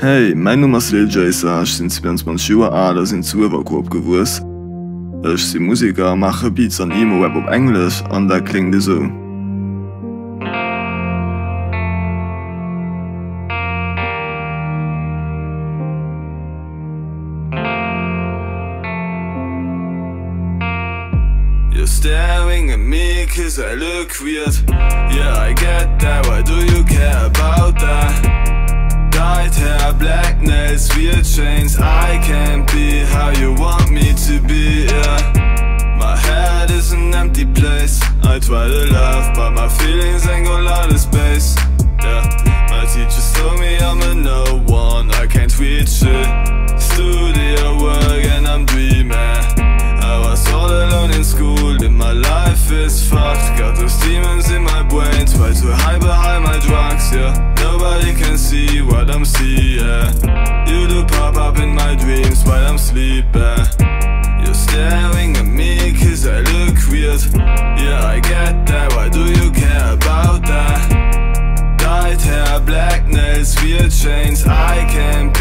Hey, mein Name ist izsaš sin si pens 22 Jahre alt, sin sind grob gewusst. Ich bin Musiker mache Beats an Emo Web op Englisch und da klingt de so. You're staring at me cause I look weird Yeah, I get that, why do you care about weird chains I can't be how you want me to be, yeah. My head is an empty place. I try to laugh, but my feelings ain't got a lot of space Yeah, my teachers told me I'm a no one. I can't read shit Studio work and I'm dreaming. I was all alone in school and my life is fucked. Got those demons in my brain Try to hide behind my drugs, yeah. Nobody can see what I'm seeing in my dreams while I'm sleeping. You're staring at me cause I look weird. Yeah, I get that, why do you care about that? Dyed hair, black nails, weird chains. I can't